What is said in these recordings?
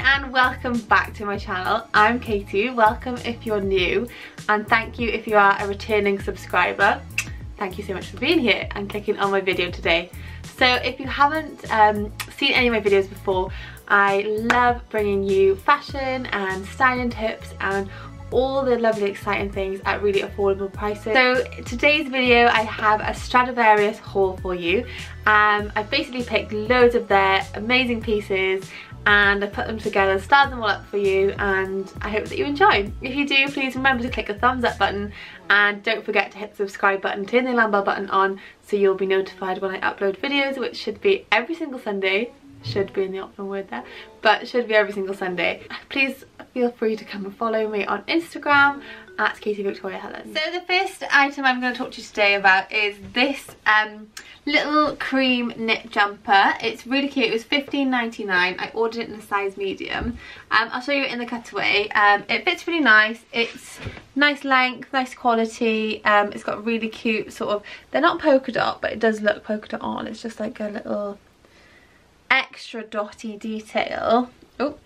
and welcome back to my channel. I'm Katie, welcome if you're new and thank you if you are a returning subscriber. Thank you so much for being here and clicking on my video today. So if you haven't um, seen any of my videos before, I love bringing you fashion and styling tips and all the lovely exciting things at really affordable prices. So today's video I have a Stradivarius haul for you. Um, I've basically picked loads of their amazing pieces and I put them together, styled them all up for you and I hope that you enjoy. If you do, please remember to click the thumbs up button and don't forget to hit the subscribe button, turn the alarm bell button on so you'll be notified when I upload videos, which should be every single Sunday should be in the optional word there but should be every single Sunday. Please feel free to come and follow me on Instagram at Katie Victoria Hulland. So the first item I'm going to talk to you today about is this um, little cream knit jumper. It's really cute. It was $15.99. I ordered it in a size medium. Um, I'll show you it in the cutaway. Um, it fits really nice. It's nice length, nice quality. Um, it's got really cute sort of, they're not polka dot, but it does look polka dot on. It's just like a little extra dotty detail. Oh,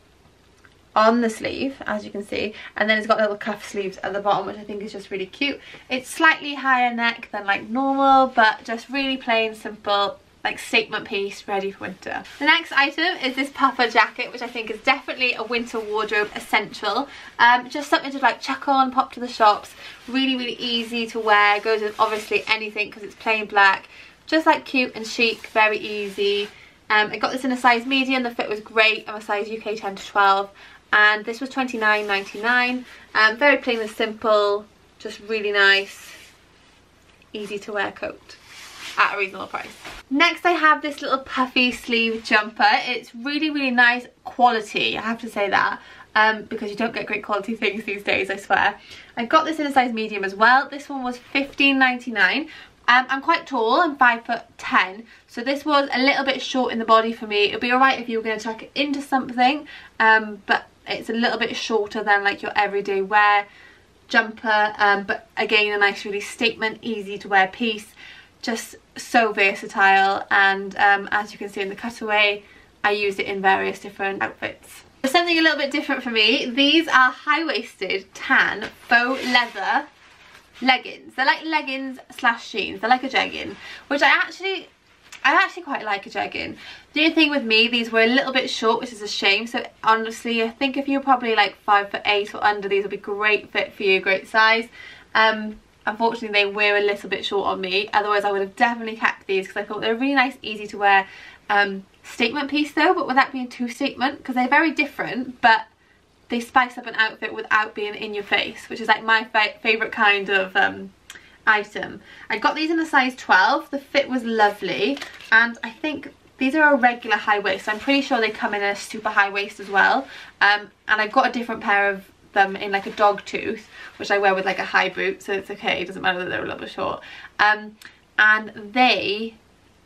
on the sleeve as you can see and then it's got little cuff sleeves at the bottom which I think is just really cute. It's slightly higher neck than like normal but just really plain simple like statement piece ready for winter. The next item is this puffer jacket which I think is definitely a winter wardrobe essential. Um, just something to like chuck on, pop to the shops, really really easy to wear, goes with obviously anything because it's plain black. Just like cute and chic, very easy. Um, I got this in a size medium, the fit was great, I'm a size UK 10 to 12 and this was 29.99. Um, very plain and simple, just really nice, easy to wear coat at a reasonable price. Next I have this little puffy sleeve jumper. It's really, really nice quality, I have to say that. Um, because you don't get great quality things these days, I swear. I got this in a size medium as well. This one was 15.99. Um, I'm quite tall, I'm 5 foot 10, so this was a little bit short in the body for me. It would be alright if you were going to tuck it into something, um, but it's a little bit shorter than like your everyday wear jumper, um, but again a nice really statement, easy to wear piece, just so versatile and um, as you can see in the cutaway, I used it in various different outfits. Something a little bit different for me, these are high-waisted tan faux leather leggings. They're like leggings slash jeans. They're like a jegging, which I actually, I actually quite like a jegging. The only thing with me, these were a little bit short, which is a shame. So honestly, I think if you're probably like five foot eight or under, these would be great fit for you, great size. Um, unfortunately, they were a little bit short on me. Otherwise, I would have definitely kept these because I thought they're a really nice, easy to wear um, statement piece though, but without being too statement because they're very different, but they spice up an outfit without being in your face, which is like my favourite kind of um, item. I got these in a size 12. The fit was lovely and I think these are a regular high waist. So I'm pretty sure they come in a super high waist as well. Um, and I've got a different pair of them in like a dog tooth, which I wear with like a high boot, so it's okay. It doesn't matter that they're a little bit short. Um, and they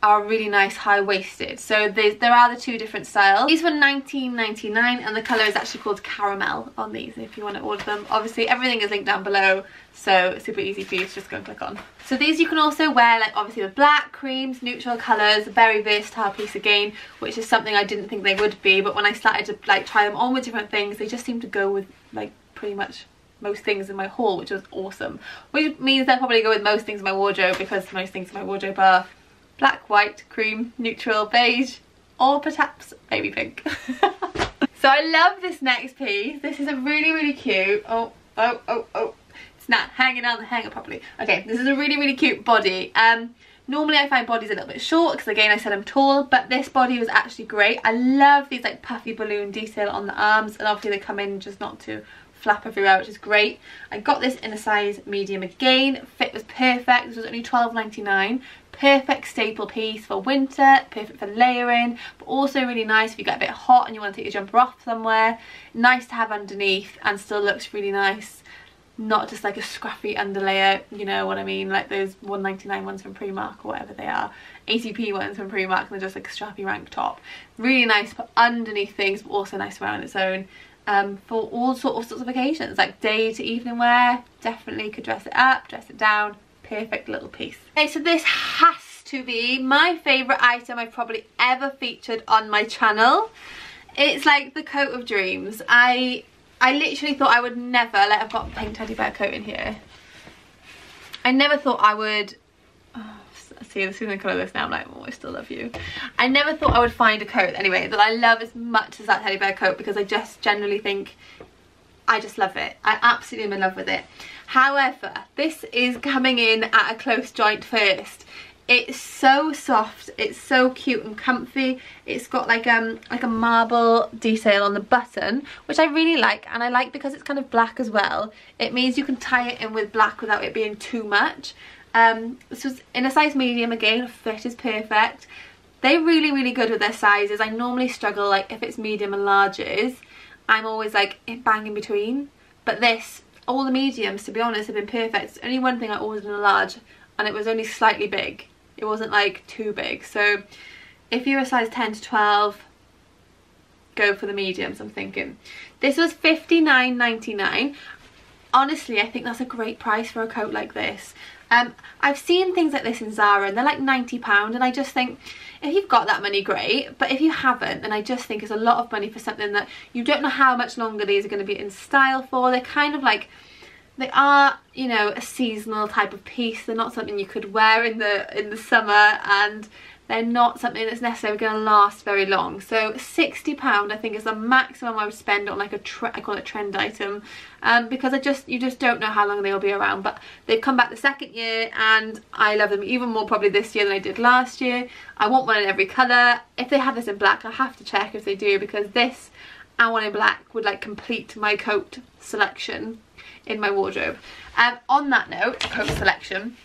are really nice high-waisted. So there are the two different styles. These were 19.99 and the color is actually called caramel on these if you want to order them. Obviously everything is linked down below so super easy for you to just go and click on. So these you can also wear like obviously with black creams neutral colors very versatile piece again which is something i didn't think they would be but when i started to like try them on with different things they just seem to go with like pretty much most things in my haul which was awesome. Which means they'll probably go with most things in my wardrobe because most things in my wardrobe are black, white, cream, neutral, beige, or perhaps baby pink. so I love this next piece. This is a really, really cute, oh, oh, oh, oh, it's not hanging on the hanger properly. Okay, this is a really, really cute body. Um, Normally I find bodies a little bit short because again I said I'm tall but this body was actually great. I love these like puffy balloon detail on the arms and obviously they come in just not to flap everywhere which is great. I got this in a size medium again. Fit was perfect. This was only $12.99 perfect staple piece for winter perfect for layering but also really nice if you get a bit hot and you want to take your jumper off somewhere. Nice to have underneath and still looks really nice. Not just like a scruffy underlayer you know what I mean? Like those 199 ones from Primark or whatever they are. ATP ones from Primark and they're just like a strappy rank top. Really nice put underneath things but also nice to wear on its own um, for all sorts of, sorts of occasions like day to evening wear. Definitely could dress it up dress it down perfect little piece. Okay, so this has to be my favourite item I've probably ever featured on my channel. It's like the coat of dreams. I I literally thought I would never, like I've got a pink teddy bear coat in here. I never thought I would, oh, see as soon as I colour this now I'm like, oh I still love you. I never thought I would find a coat anyway that I love as much as that teddy bear coat because I just generally think I just love it. I absolutely am in love with it. However, this is coming in at a close joint first. It's so soft, it's so cute and comfy. It's got like um like a marble detail on the button, which I really like and I like because it's kind of black as well. It means you can tie it in with black without it being too much. Um, this was in a size medium again, fit is perfect. They're really, really good with their sizes. I normally struggle like if it's medium and larges, I'm always like bang in between. But this, all the mediums to be honest have been perfect. It's only one thing I ordered in a large and it was only slightly big it wasn't like too big. So if you're a size 10 to 12, go for the mediums, I'm thinking. This was $59.99. Honestly, I think that's a great price for a coat like this. Um, I've seen things like this in Zara and they're like £90 and I just think if you've got that money great but if you haven't then I just think it's a lot of money for something that you don't know how much longer these are going to be in style for. They're kind of like they are, you know, a seasonal type of piece. They're not something you could wear in the in the summer and they're not something that's necessarily going to last very long. So £60 I think is the maximum I would spend on like a, I call it trend item um, because I just you just don't know how long they'll be around. But they've come back the second year and I love them even more probably this year than I did last year. I want one in every colour. If they have this in black, I have to check if they do because this and one in black would like complete my coat selection in my wardrobe. Um, on that note, coat selection,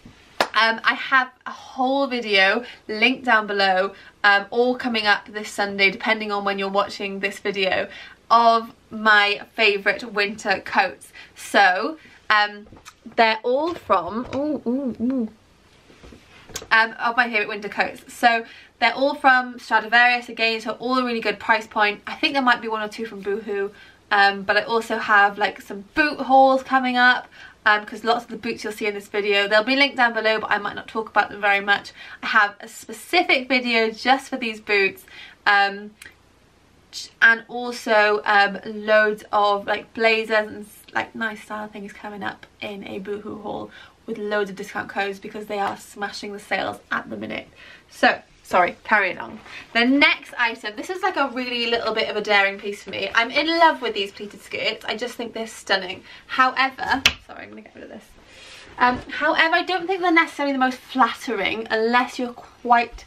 um, I have a whole video linked down below, um, all coming up this Sunday, depending on when you're watching this video, of my favourite winter coats. So, um, they're all from, ooh, ooh, ooh, um, of my favourite winter coats. So they're all from Stradivarius again, so all a really good price point. I think there might be one or two from Boohoo, um, but I also have like some boot hauls coming up because um, lots of the boots you'll see in this video they'll be linked down below but I might not talk about them very much. I have a specific video just for these boots um, and also um, loads of like blazers and like nice style things coming up in a boohoo haul with loads of discount codes because they are smashing the sales at the minute. So sorry carrying on the next item this is like a really little bit of a daring piece for me. I'm in love with these pleated skirts. I just think they're stunning. However sorry i'm gonna get rid of this. Um, however i don't think they're necessarily the most flattering unless you're quite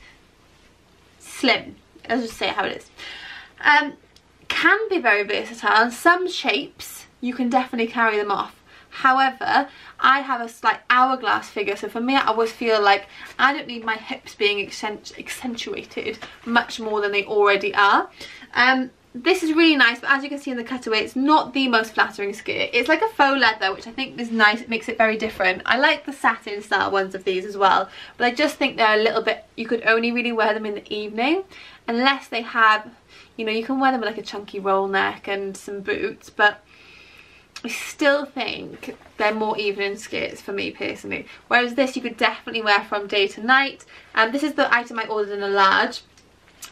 slim. Let's just say how it is. Um, can be very versatile. In some shapes you can definitely carry them off However, I have a slight hourglass figure, so for me I always feel like I don't need my hips being accentuated much more than they already are. Um, this is really nice, but as you can see in the cutaway, it's not the most flattering skirt. It's like a faux leather, which I think is nice. It makes it very different. I like the satin style ones of these as well, but I just think they're a little bit, you could only really wear them in the evening, unless they have, you know, you can wear them with like a chunky roll neck and some boots, but I still think they're more evening skirts for me personally. Whereas this you could definitely wear from day to night. And um, this is the item I ordered in a large.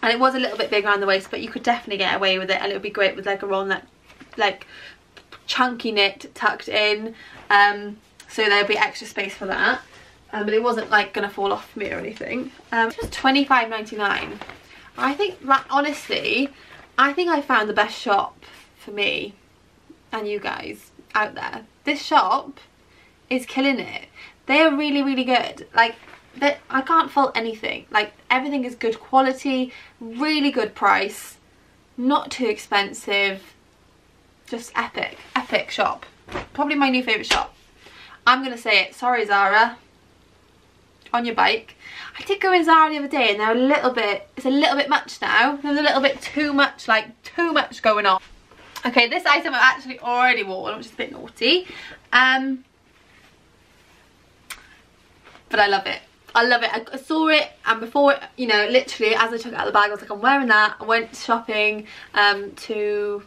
And it was a little bit big around the waist, but you could definitely get away with it. And it would be great with like a roll neck, like chunky knit tucked in. Um, so there'll be extra space for that. Um, but it wasn't like gonna fall off me or anything. Um, it was 25.99. I think, honestly, I think I found the best shop for me and you guys out there. This shop is killing it. They are really, really good. Like, I can't fault anything. Like, everything is good quality, really good price, not too expensive. Just epic, epic shop. Probably my new favourite shop. I'm going to say it. Sorry, Zara. On your bike. I did go in Zara the other day and they're a little bit, it's a little bit much now. There's a little bit too much, like, too much going on. Okay, this item I've actually already worn, which is a bit naughty. Um, but I love it. I love it. I saw it and before, you know, literally as I took it out of the bag, I was like, I'm wearing that. I went shopping um, to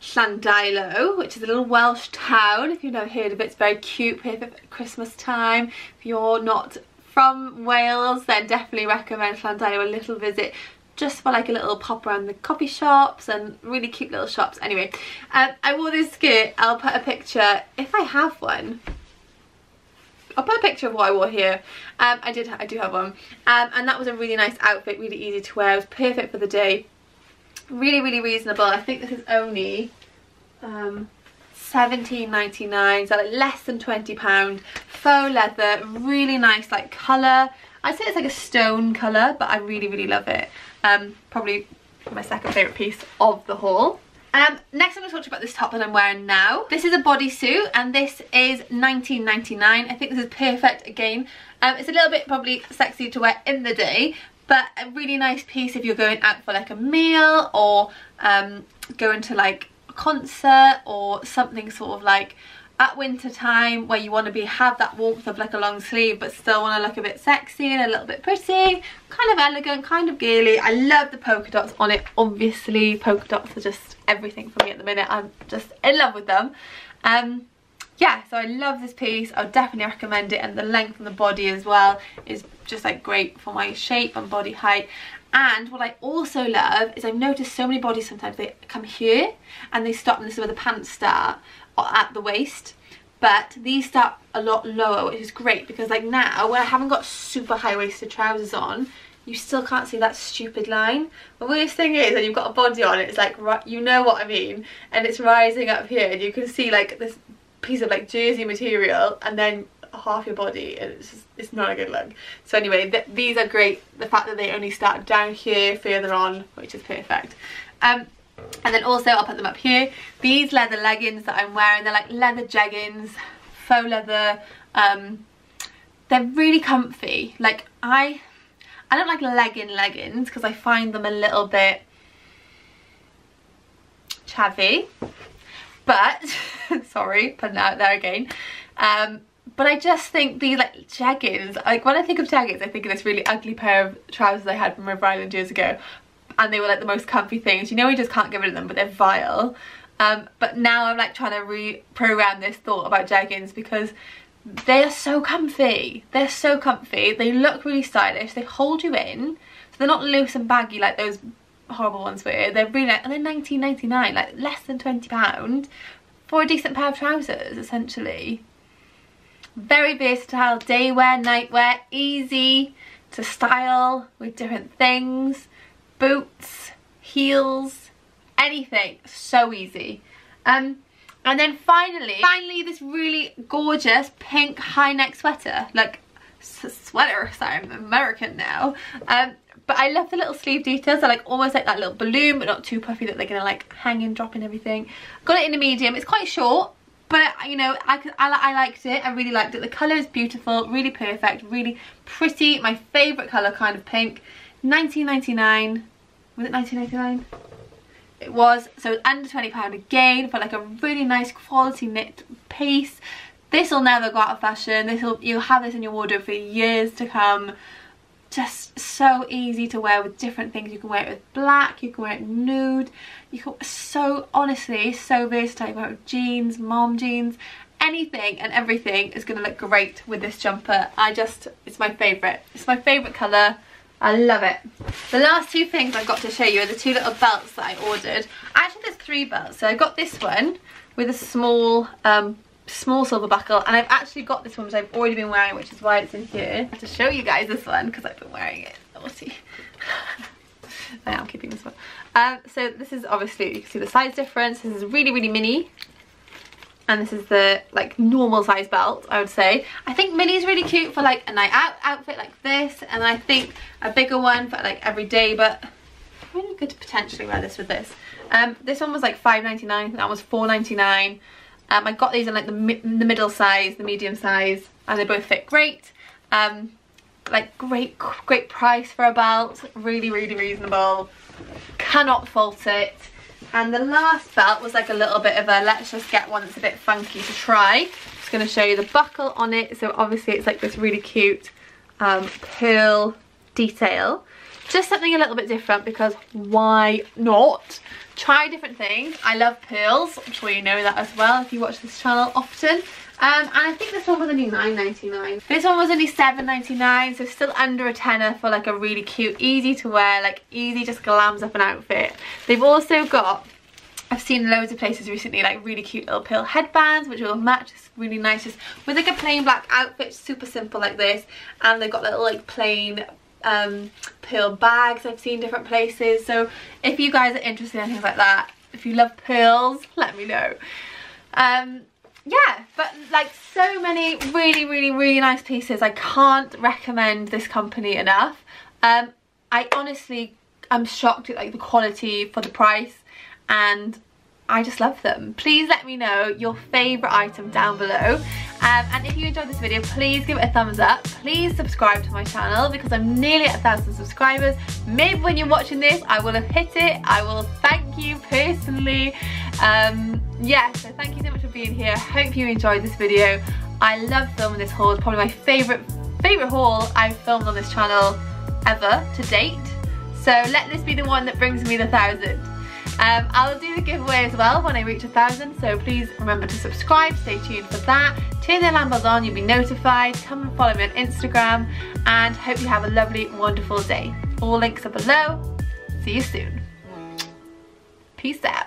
Llandeilo, which is a little Welsh town. If you've never heard of it, it's very cute, perfect Christmas time. If you're not from Wales then definitely recommend Llandeilo a little visit just for like a little pop around the coffee shops and really cute little shops anyway um, I wore this skirt I'll put a picture if I have one I'll put a picture of what I wore here. Um, I did, I do have one. Um, and that was a really nice outfit, really easy to wear. It was perfect for the day. Really, really reasonable. I think this is only um, 17.99, so like less than £20. Faux leather, really nice like colour. I'd say it's like a stone colour, but I really, really love it. Um, probably my second favourite piece of the haul. Um, next I'm going to talk to you about this top that I'm wearing now. This is a bodysuit and this is 19.99. I think this is perfect again. Um, it's a little bit probably sexy to wear in the day but a really nice piece if you're going out for like a meal or um, going to like a concert or something sort of like at winter time where you want to be have that warmth of like a long sleeve but still want to look a bit sexy and a little bit pretty. Kind of elegant kind of girly. I love the polka dots on it. Obviously polka dots are just everything for me at the minute. I'm just in love with them. Um yeah so i love this piece. I would definitely recommend it. And the length and the body as well is just like great for my shape and body height and what I also love is I've noticed so many bodies sometimes they come here and they stop and this is where the pants start at the waist but these start a lot lower which is great because like now when I haven't got super high-waisted trousers on you still can't see that stupid line. The worst thing is when you've got a body on it's like, you know what I mean, and it's rising up here and you can see like this piece of like jersey material and then half your body and it's just, it's not a good look. So anyway, th these are great. The fact that they only start down here further on, which is perfect. Um, and then also I'll put them up here these leather leggings that I'm wearing they're like leather jeggings faux leather um, they're really comfy like I I don't like legging leggings because I find them a little bit chavvy but sorry putting out there again um, but I just think the like jeggings like when I think of jeggings I think of this really ugly pair of trousers I had from River Island years ago and they were like the most comfy things. You know we just can't get rid of them, but they're vile. Um, but now I'm like trying to reprogram this thought about jeggings because they are so comfy. They're so comfy. They look really stylish. They hold you in. So they're not loose and baggy like those horrible ones were. They're really nice. And they're 19.99, like less than £20 for a decent pair of trousers, essentially. Very versatile, day wear, night wear, easy to style with different things boots, heels, anything. So easy. Um, and then finally, finally this really gorgeous pink high neck sweater. Like, sweater, sorry, I'm American now. Um, but I love the little sleeve details. They're like almost like that little balloon, but not too puffy that they're gonna like hang and drop and everything. Got it in a medium. It's quite short, but you know, I, I, I liked it. I really liked it. The colour is beautiful, really perfect, really pretty. My favourite colour kind of pink. 19.99 was it 19.99 it was so under 20 pound again for like a really nice quality knit piece this will never go out of fashion this will you'll have this in your wardrobe for years to come just so easy to wear with different things you can wear it with black you can wear it nude you can so honestly so versatile you can wear it with jeans mom jeans anything and everything is going to look great with this jumper i just it's my favorite it's my favorite color I love it. The last two things I've got to show you are the two little belts that I ordered. Actually, there's three belts. So I got this one with a small um, small silver buckle and I've actually got this one which I've already been wearing which is why it's in here. To show you guys this one because I've been wearing it. We'll see. I am keeping this one. Um, so this is obviously, you can see the size difference. This is really, really mini and this is the like normal size belt I would say I think mini is really cute for like a night out outfit like this and I think a bigger one for like every day but really good to potentially wear this with this um this one was like 5.99 that was 4.99 um I got these in like the, mi the middle size the medium size and they both fit great um like great great price for a belt really really reasonable cannot fault it and the last belt was like a little bit of a let's just get one that's a bit funky to try. Just going to show you the buckle on it. So obviously it's like this really cute um, pearl detail. Just something a little bit different because why not? Try different things. I love pearls. I'm sure you know that as well if you watch this channel often. Um, and I think this one was only 9.99. This one was only 7.99, so still under a tenner for like a really cute, easy to wear, like easy just glams up an outfit. They've also got I've seen loads of places recently like really cute little pearl headbands which will match it's really nice just with like a plain black outfit super simple like this and they've got little like plain um, pearl bags. I've seen different places. So if you guys are interested in things like that if you love pearls let me know. Um, yeah but like so many really really really nice pieces. I can't recommend this company enough. Um, I honestly I'm shocked at like the quality for the price and I just love them. Please let me know your favourite item down below. Um, and if you enjoyed this video, please give it a thumbs up. Please subscribe to my channel because I'm nearly at a thousand subscribers. Maybe when you're watching this, I will have hit it. I will thank you personally. Um, yeah, so thank you so much for being here. Hope you enjoyed this video. I love filming this haul. It's probably my favourite favourite haul I've filmed on this channel ever to date. So let this be the one that brings me the thousand. Um, I'll do the giveaway as well when I reach a thousand, so please remember to subscribe, stay tuned for that. Turn the alarm bells on, you'll be notified. Come and follow me on Instagram, and hope you have a lovely, wonderful day. All links are below. See you soon. Peace out.